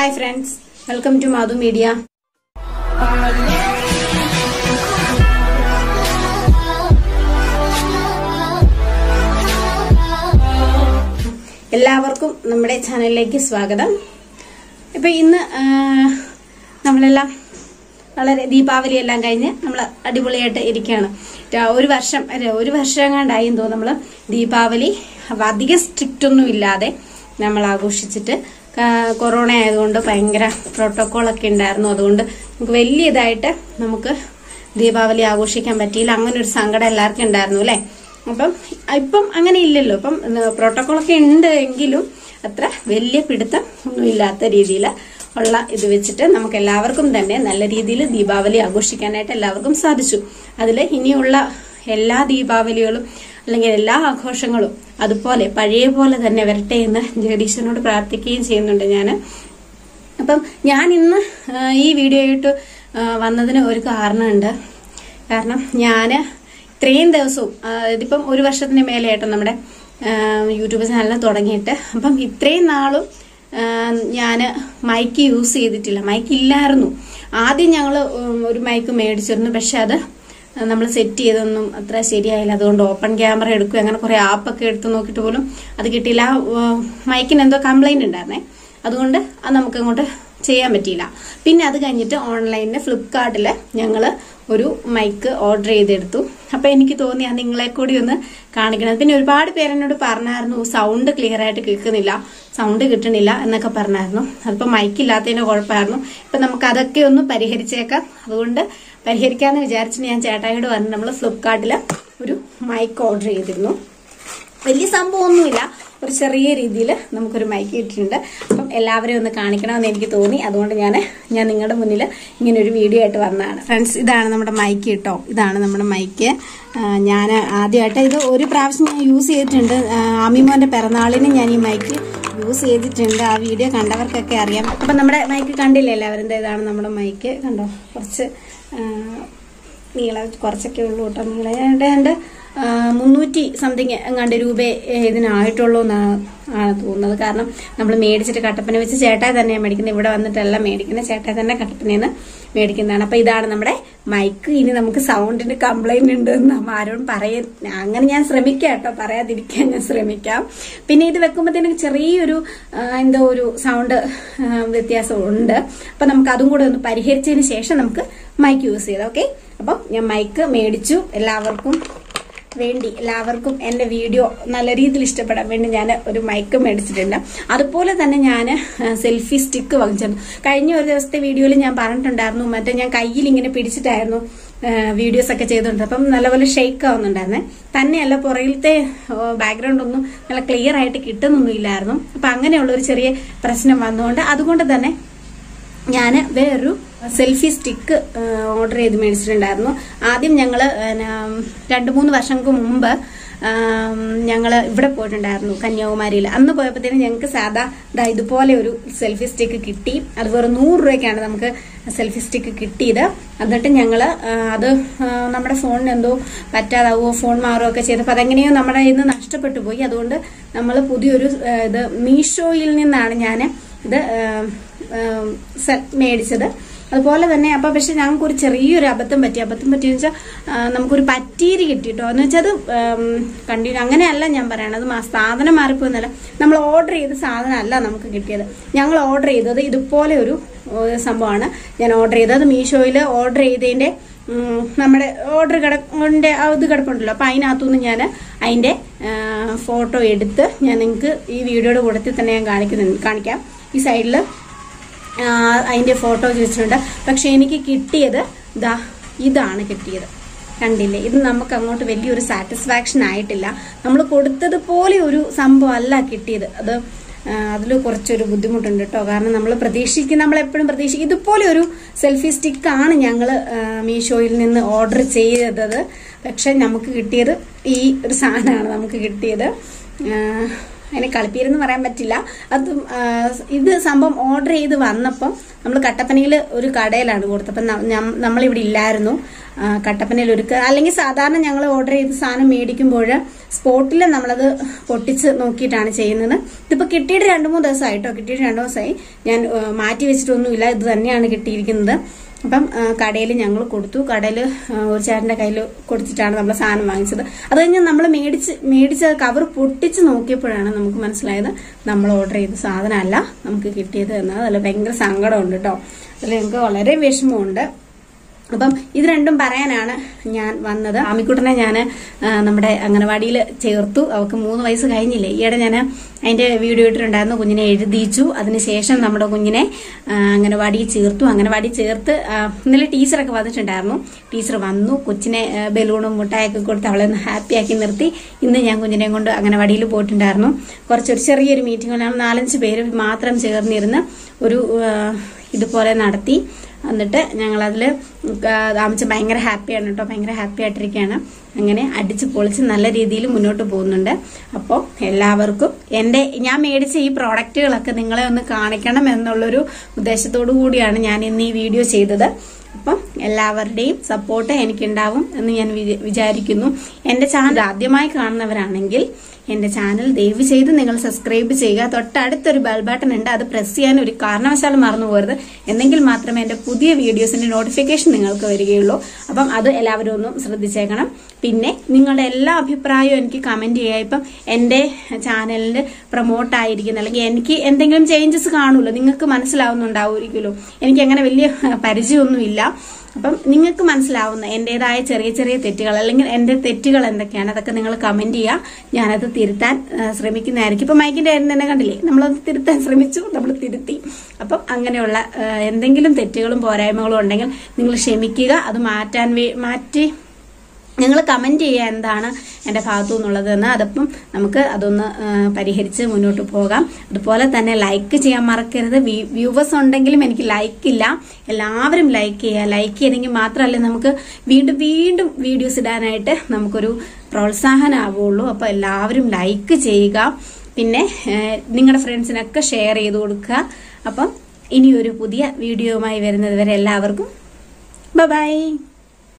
Hi friends welcome to Madhu media എല്ലാവർക്കും നമ്മുടെ ചാനലിലേക്ക് സ്വാഗതം. ഇപ്പൊ ഇന്ന് നമ്മളെല്ലാം വളരെ ദീപാവലി എല്ലാം കഴിഞ്ഞ് നമ്മൾ അടിപൊളിയായിട്ട് ഇരിക്കുകയാണ്. ഒരു വർഷം ഒരു വർഷം കണ്ടായി തോന്നുന്നു നമ്മൾ ദീപാവലി. അധികം സ്ട്രിക്റ്റ് ഒന്നും ഇല്ലാതെ നമ്മൾ ആഘോഷിച്ചിട്ട് കൊറോണ ആയതുകൊണ്ട് ഭയങ്കര പ്രോട്ടോക്കോളൊക്കെ ഉണ്ടായിരുന്നു. അതുകൊണ്ട് നമുക്ക് വലിയ ഇതായിട്ട് നമുക്ക് ദീപാവലി ആഘോഷിക്കാൻ പറ്റിയില്ല. അങ്ങനെ ഒരു സങ്കടം എല്ലാവർക്കും ഉണ്ടായിരുന്നു അല്ലേ? അപ്പം ഇപ്പം അങ്ങനെ ഇല്ലല്ലോ. ഇപ്പം പ്രോട്ടോക്കോളൊക്കെ ഉണ്ട് എങ്കിലും അത്ര വലിയ പിടുത്തം ഒന്നും ഇല്ലാത്ത രീതിയിൽ ഉള്ള ഇത് വെച്ചിട്ട് നമുക്ക് എല്ലാവർക്കും തന്നെ നല്ല രീതിയിൽ ദീപാവലി ആഘോഷിക്കാനായിട്ട് എല്ലാവർക്കും സാധിച്ചു. അതിൽ ഇനിയുള്ള എല്ലാ ദീപാവലികളും അല്ലെങ്കിൽ എല്ലാ ആഘോഷങ്ങളും അതുപോലെ പഴയ പോലെ തന്നെ വരട്ടെ എന്ന് ജഗദീശനോട് പ്രാർത്ഥിക്കുകയും ചെയ്യുന്നുണ്ട് ഞാൻ അപ്പം ഞാൻ ഇന്ന് ഈ വീഡിയോ ആയിട്ട് വന്നതിന് ഒരു കാരണമുണ്ട്. കാരണം ഞാൻ ഇത്രയും ദിവസവും ഇതിപ്പം ഒരു വർഷത്തിന് മേലെയായിട്ട് നമ്മുടെ യൂട്യൂബ് ചാനൽ തുടങ്ങിയിട്ട് അപ്പം ഇത്രയും നാളും ഞാൻ മൈക്ക് യൂസ് ചെയ്തിട്ടില്ല. മൈക്ക് ഇല്ലായിരുന്നു. ആദ്യം ഞങ്ങൾ ഒരു മൈക്ക് മേടിച്ചിരുന്നു. പക്ഷെ അത് നമ്മൾ സെറ്റ് ചെയ്തൊന്നും അത്ര ശരിയായില്ല. അതുകൊണ്ട് ഓപ്പൺ ക്യാമറ എടുക്കും അങ്ങനെ കുറേ ആപ്പൊക്കെ എടുത്ത് നോക്കിയിട്ട് പോലും അത് കിട്ടിയില്ല. മൈക്കിന് എന്തോ കംപ്ലൈന്റ് ഉണ്ടായിരുന്നേ. അതുകൊണ്ട് അത് നമുക്ക് അങ്ങോട്ട് ചെയ്യാൻ പറ്റിയില്ല. പിന്നെ അത് കഴിഞ്ഞിട്ട് ഓൺലൈനിൽ ഫ്ലിപ്കാർട്ടിൽ ഞങ്ങൾ ഒരു മൈക്ക് ഓർഡർ ചെയ്തെടുത്തു. അപ്പോൾ എനിക്ക് തോന്നി അത് നിങ്ങളെ കൂടി ഒന്ന് കാണിക്കണം. പിന്നെ ഒരുപാട് പേരെന്നോട് പറഞ്ഞായിരുന്നു സൗണ്ട് ക്ലിയർ ആയിട്ട് കേൾക്കുന്നില്ല. സൗണ്ട് കിട്ടണില്ല എന്നൊക്കെ പറഞ്ഞായിരുന്നു. അതിപ്പോൾ മൈക്ക് ഇല്ലാത്തതിന്റെ കുഴപ്പമായിരുന്നു. ഇപ്പം നമുക്ക് അതൊക്കെ ഒന്ന് പരിഹരിച്ചേക്കാം. അതുകൊണ്ട് പരിഹരിക്കാന്ന് വിചാരിച്ചിട്ട് ഞാൻ ചേട്ടായിയോട് പറഞ്ഞു നമ്മൾ ഫ്ലിപ്കാർട്ടിൽ ഒരു മൈക്ക് ഓർഡർ ചെയ്തിരുന്നു. വലിയ സംഭവമൊന്നുമില്ല. ഒരു ചെറിയ രീതിയിൽ നമുക്കൊരു മൈക്ക് കിട്ടിയിട്ടുണ്ട്. അപ്പം എല്ലാവരെയും ഒന്ന് കാണിക്കണമെന്ന് എനിക്ക് തോന്നി. അതുകൊണ്ട് ഞാൻ ഞാൻ നിങ്ങളുടെ മുന്നിൽ ഇങ്ങനെ ഒരു വീഡിയോ ആയിട്ട് വന്നതാണ്. ഫ്രണ്ട്സ് ഇതാണ് നമ്മുടെ മൈക്ക് കേട്ടോ ഇതാണ് നമ്മുടെ മൈക്ക് ഞാൻ ആദ്യമായിട്ട് ഇത് ഒരു പ്രാവശ്യം ഞാൻ യൂസ് ചെയ്തിട്ടുണ്ട്. അമ്മിമോന്റെ പിറന്നാളിന് ഞാൻ ഈ മൈക്ക് യൂസ് ചെയ്തിട്ടുണ്ട്. ആ വീഡിയോ കണ്ടവർക്കൊക്കെ അറിയാം. അപ്പം നമ്മുടെ മൈക്ക് കണ്ടില്ലേ എല്ലാവരും? ഇതാണ് നമ്മുടെ മൈക്ക് കണ്ടോ? കുറച്ച് നീളം കുറച്ചൊക്കെ ഉള്ളൂ കേട്ടോ. നീളം ഏതാണ്ട് മുന്നൂറ്റി സംതിങ് എങ്ങാണ്ട് രൂപയെ ഇതിനായിട്ടുള്ളൂ എന്നാണ് ആണ് തോന്നുന്നത്. കാരണം നമ്മൾ മേടിച്ചിട്ട് കട്ടപ്പന വെച്ച് ചേട്ടായി തന്നെയാണ് മേടിക്കുന്നത്. ഇവിടെ വന്നിട്ടല്ല മേടിക്കുന്നത്. ചേട്ടായി തന്നെ കട്ടപ്പനയിൽ നിന്ന് മേടിക്കുന്നതാണ്. അപ്പം ഇതാണ് നമ്മുടെ മൈക്ക് ഇനി നമുക്ക് സൗണ്ടിന് കംപ്ലൈന്റ് ഉണ്ട് എന്ന് ആരോടും പറയ അങ്ങനെ ഞാൻ ശ്രമിക്കാം കേട്ടോ. പറയാതിരിക്കാൻ ഞാൻ ശ്രമിക്കാം. പിന്നെ ഇത് വെക്കുമ്പോഴത്തേനും ചെറിയൊരു എന്തോ ഒരു സൗണ്ട് വ്യത്യാസം ഉണ്ട്. അപ്പം നമുക്ക് അതും കൂടെ ഒന്ന് പരിഹരിച്ചതിന് ശേഷം നമുക്ക് മൈക്ക് യൂസ് ചെയ്താം ഓക്കെ അപ്പം ഞാൻ മൈക്ക് മേടിച്ചു. എല്ലാവർക്കും വേണ്ടി എല്ലാവർക്കും എന്റെ വീഡിയോ നല്ല രീതിയിൽ ഇഷ്ടപ്പെടാൻ വേണ്ടി ഞാൻ ഒരു മൈക്ക് മേടിച്ചിട്ടുണ്ട്. അതുപോലെ തന്നെ ഞാൻ സെൽഫി സ്റ്റിക്ക് വാങ്ങിച്ചിട്ടുണ്ട് കഴിഞ്ഞ ഒരു ദിവസത്തെ വീഡിയോയിൽ ഞാൻ പറഞ്ഞിട്ടുണ്ടായിരുന്നു. മറ്റേ ഞാൻ കയ്യിൽ ഇങ്ങനെ പിടിച്ചിട്ടായിരുന്നു വീഡിയോസ് ഒക്കെ ചെയ്തിട്ടുണ്ട് അപ്പം നല്ലപോലെ ഷെയ്ക്ക് ആവുന്നുണ്ടായിരുന്നേ. തന്നെയല്ല പുറകിലത്തെ ബാക്ക്ഗ്രൗണ്ട് ഒന്നും നല്ല ക്ലിയർ ആയിട്ട് കിട്ടുന്നൊന്നുമില്ലായിരുന്നു. അപ്പൊ അങ്ങനെയുള്ള ഒരു ചെറിയ പ്രശ്നം വന്നുകൊണ്ട് അതുകൊണ്ട് തന്നെ ഞാൻ വേറൊരു സെൽഫി സ്റ്റിക്ക് ഓർഡർ ചെയ്ത് മേടിച്ചിട്ടുണ്ടായിരുന്നു. ആദ്യം ഞങ്ങൾ രണ്ട് മൂന്ന് വർഷങ്ങൾക്ക് മുമ്പ് ഞങ്ങൾ ഇവിടെ പോയിട്ടുണ്ടായിരുന്നു കന്യാകുമാരിയിൽ. അന്ന് പോയപ്പോഴത്തേനും ഞങ്ങൾക്ക് സാധാ ഇതാ ഇതുപോലെ ഒരു സെൽഫി സ്റ്റിക്ക് കിട്ടി. അത് വെറും നൂറ് രൂപയ്ക്കാണ് നമുക്ക് സെൽഫി സ്റ്റിക്ക് കിട്ടിയത്. എന്നിട്ട് ഞങ്ങൾ അത് നമ്മുടെ ഫോണിന് എന്തോ പറ്റാതാവുമോ ഫോൺ മാറുകയോ ഒക്കെ ചെയ്തപ്പോൾ അതെങ്ങനെയോ നമ്മുടെ ഇന്ന് നഷ്ടപ്പെട്ടു പോയി. അതുകൊണ്ട് നമ്മൾ പുതിയൊരു ഇത് മീഷോയിൽ നിന്നാണ് ഞാൻ ഇത് മേടിച്ചത്. അതുപോലെ തന്നെ അപ്പൊ പക്ഷെ ഞങ്ങൾക്ക് ഒരു ചെറിയൊരു അബദ്ധം പറ്റി. അബദ്ധം പറ്റിയെന്ന് വെച്ചാൽ നമുക്കൊരു പറ്റീരി കിട്ടിട്ടോ എന്ന് വെച്ചാൽ അത് കണ്ടിന്യൂ അങ്ങനെയല്ല ഞാൻ പറയണത്. സാധനം മാറിപ്പോയെന്നല്ല. നമ്മൾ ഓർഡർ ചെയ്ത സാധനം അല്ല നമുക്ക് കിട്ടിയത്. ഞങ്ങൾ ഓർഡർ ചെയ്തത് ഇതുപോലെ ഒരു സംഭവമാണ്. ഞാൻ ഓർഡർ ചെയ്തത് മീഷോയിൽ ഓർഡർ ചെയ്തതിന്റെ നമ്മുടെ ഓർഡർ കിടന്റെ ഇത് കിടപ്പുണ്ടല്ലോ. അപ്പൊ അതിനകത്തുനിന്ന് ഞാൻ അതിന്റെ ഫോട്ടോ എടുത്ത് ഞാൻ നിങ്ങൾക്ക് ഈ വീഡിയോയുടെ കൂടത്തിൽ തന്നെ ഞാൻ കാണിക്കുന്നു കാണിക്കാം. ഈ സൈഡിൽ അതിന്റെ ഫോട്ടോ ചോദിച്ചിട്ടുണ്ട്. പക്ഷെ എനിക്ക് കിട്ടിയത് ദാ ഇതാണ് കിട്ടിയത്. കണ്ടില്ലേ? ഇത് നമുക്ക് അങ്ങോട്ട് വലിയൊരു സാറ്റിസ്ഫാക്ഷൻ ആയിട്ടില്ല. നമ്മൾ കൊടുത്തതുപോലെ ഒരു സംഭവം അല്ല കിട്ടിയത്. അത് അതിൽ കുറച്ചൊരു ബുദ്ധിമുട്ടുണ്ട് കേട്ടോ. കാരണം നമ്മൾ പ്രതീക്ഷിക്കുന്ന നമ്മൾ എപ്പോഴും പ്രതീക്ഷിക്കും. ഇതുപോലെ ഒരു സെൽഫി സ്റ്റിക്കാണ് ഞങ്ങൾ മീഷോയിൽ നിന്ന് ഓർഡർ ചെയ്തത്. പക്ഷെ നമുക്ക് കിട്ടിയത് ഈ ഒരു സാധനമാണ് നമുക്ക് കിട്ടിയത്. അതിനെ കളിപ്പീരെന്ന് പറയാൻ പറ്റില്ല. അത് ഇത് സംഭവം ഓർഡർ ചെയ്ത് വന്നപ്പം നമ്മൾ കട്ടപ്പനയിൽ ഒരു കടയിലാണ് കൊടുത്തത്. അപ്പം നമ്മളിവിടെ ഇല്ലായിരുന്നു. കട്ടപ്പനയിൽ ഒരുക്കുക അല്ലെങ്കിൽ സാധാരണ ഞങ്ങൾ ഓർഡർ ചെയ്ത് സാധനം മേടിക്കുമ്പോൾ സ്പോട്ടിൽ നമ്മളത് പൊട്ടിച്ച് നോക്കിയിട്ടാണ് ചെയ്യുന്നത്. ഇതിപ്പോൾ കിട്ടിയിട്ട് രണ്ട് മൂന്ന് ദിവസമായിട്ടോ? കിട്ടിയിട്ട് രണ്ട് ദിവസമായി. ഞാൻ മാറ്റി വെച്ചിട്ടൊന്നുമില്ല. ഇത് തന്നെയാണ് കിട്ടിയിരിക്കുന്നത്. അപ്പം കടയിൽ ഞങ്ങൾ കൊടുത്തു. കടയിൽ ഒരു ചേട്ടന്റെ കയ്യിൽ കൊടുത്തിട്ടാണ് നമ്മൾ സാധനം വാങ്ങിച്ചത്. അത് കഴിഞ്ഞ് നമ്മൾ മേടിച്ച് മേടിച്ച് കവർ പൊട്ടിച്ച് നോക്കിയപ്പോഴാണ് നമുക്ക് മനസ്സിലായത് നമ്മൾ ഓർഡർ ചെയ്ത സാധനമല്ല നമുക്ക് കിട്ടിയത് എന്നത് അതിൽ ഭയങ്കര സങ്കടമുണ്ട് കേട്ടോ അതിൽ ഞങ്ങൾക്ക് വളരെ വിഷമമുണ്ട്. അപ്പം ഇത് രണ്ടും പറയാനാണ് ഞാൻ വന്നത്. ആമിക്കുട്ടനെ ഞാൻ നമ്മുടെ അംഗനവാടിയിൽ ചേർത്തു. അവൾക്ക് മൂന്ന് വയസ്സ് കഴിഞ്ഞില്ലേ. ഈയിടെ ഞാൻ അതിന്റെ വീഡിയോ ഇട്ടിട്ടുണ്ടായിരുന്നു. കുഞ്ഞിനെ എഴുതിച്ചു. അതിനുശേഷം നമ്മുടെ കുഞ്ഞിനെ അംഗനവാടിയിൽ ചേർത്തു. അംഗനവാടി ചേർത്ത് ഇന്നലെ ടീച്ചറൊക്കെ വന്നിട്ടുണ്ടായിരുന്നു. ടീച്ചർ വന്നു. കൊച്ചിനെ ബലൂണും മുട്ടായൊക്കെ കൊടുത്ത് അവളെ ഒന്ന് ഹാപ്പിയാക്കി നിർത്തി. ഇന്ന് ഞാൻ കുഞ്ഞിനെ കൊണ്ട് അംഗനവാടിയിൽ പോയിട്ടുണ്ടായിരുന്നു. കുറച്ചൊരു ചെറിയൊരു മീറ്റിംഗ് നാലഞ്ച് പേര് മാത്രം ചേർന്നിരുന്ന് ഒരു ഇതുപോലെ നടത്തി. എന്നിട്ട് ഞങ്ങളതിൽ താമസിച്ച് ഭയങ്കര ഹാപ്പിയാണ് കേട്ടോ. ഭയങ്കര ഹാപ്പി ആയിട്ടിരിക്കുകയാണ് അങ്ങനെ അടിച്ച് പൊളിച്ച് നല്ല രീതിയിൽ മുന്നോട്ട് പോകുന്നുണ്ട്. അപ്പോൾ എല്ലാവർക്കും എന്റെ ഞാൻ മേടിച്ച ഈ പ്രോഡക്റ്റുകളൊക്കെ നിങ്ങളെ ഒന്ന് കാണിക്കണം എന്നുള്ളൊരു ഉദ്ദേശത്തോടു കൂടിയാണ് ഞാൻ ഇന്ന് ഈ വീഡിയോ ചെയ്തത്. അപ്പം എല്ലാവരുടെയും സപ്പോർട്ട് എനിക്കുണ്ടാവും എന്ന് ഞാൻ വിചാരിക്കുന്നു. എന്റെ ചാനൽ ആദ്യമായി കാണുന്നവരാണെങ്കിൽ എന്റെ ചാനൽ ദയവ് ചെയ്ത് നിങ്ങൾ സബ്സ്ക്രൈബ് ചെയ്യുക. തൊട്ടടുത്തൊരു ബെൽ ബട്ടൺ ഉണ്ട്. അത് പ്രസ് ചെയ്യാൻ ഒരു കാരണവശാലും മറന്നു പോകരുത്. എന്നെങ്കിൽ മാത്രമേ എന്റെ പുതിയ വീഡിയോസിന്റെ നോട്ടിഫിക്കേഷൻ നിങ്ങൾക്ക് വരികയുള്ളൂ. അപ്പം അത് എല്ലാവരും ഒന്നും ശ്രദ്ധിച്ചേക്കണം. പിന്നെ നിങ്ങളുടെ എല്ലാ അഭിപ്രായവും എനിക്ക് കമന്റ് ചെയ്യുക. ഇപ്പം എന്റെ ചാനലിൽ പ്രൊമോട്ട് ആയിരിക്കുന്ന അല്ലെങ്കിൽ എനിക്ക് എന്തെങ്കിലും ചേഞ്ചസ് കാണുമല്ലോ നിങ്ങൾക്ക് മനസ്സിലാവുന്നുണ്ടാവുമായിരിക്കുമല്ലോ. എനിക്ക് അങ്ങനെ വലിയ പരിചയമൊന്നുമില്ല. അപ്പം നിങ്ങൾക്ക് മനസ്സിലാവുന്ന എന്റേതായ ചെറിയ ചെറിയ തെറ്റുകൾ അല്ലെങ്കിൽ എന്റെ തെറ്റുകൾ എന്തൊക്കെയാണ് അതൊക്കെ നിങ്ങൾ കമന്റ് ചെയ്യുക. ഞാനത് തിരുത്താൻ ശ്രമിക്കുന്നതായിരിക്കും. ഇപ്പൊ മൈക്കിന്റെ കാര്യം തന്നെ കണ്ടില്ലേ? നമ്മളത് തിരുത്താൻ ശ്രമിച്ചു നമ്മൾ തിരുത്തി. അപ്പം അങ്ങനെയുള്ള എന്തെങ്കിലും തെറ്റുകളും പോരായ്മകളും ഉണ്ടെങ്കിൽ നിങ്ങൾ ക്ഷമിക്കുക. അത് മാറ്റാൻ മാറ്റി നിങ്ങൾ കമന്റ് ചെയ്യുക എന്താണ് എന്റെ ഭാഗത്തു നിന്നുള്ളതെന്ന്. അതപ്പം നമുക്ക് അതൊന്ന് പരിഹരിച്ച് മുന്നോട്ട് പോകാം. അതുപോലെ തന്നെ ലൈക്ക് ചെയ്യാൻ മറക്കരുത്. വ്യൂവേഴ്സ് ഉണ്ടെങ്കിലും എനിക്ക് ലൈക്ക് ഇല്ല. എല്ലാവരും ലൈക്ക് ചെയ്യുക. ലൈക്ക് ചെയ്തെങ്കിൽ മാത്രമല്ലേ നമുക്ക് വീണ്ടും വീണ്ടും വീഡിയോസ് ഇടാനായിട്ട് നമുക്കൊരു പ്രോത്സാഹനമാവുള്ളൂ അപ്പോൾ എല്ലാവരും ലൈക്ക് ചെയ്യുക. പിന്നെ നിങ്ങളുടെ ഫ്രണ്ട്സിനൊക്കെ ഷെയർ ചെയ്ത് കൊടുക്കുക. അപ്പം ഇനിയൊരു പുതിയ വീഡിയോയുമായി വരുന്നത് വരെ എല്ലാവർക്കും ബൈ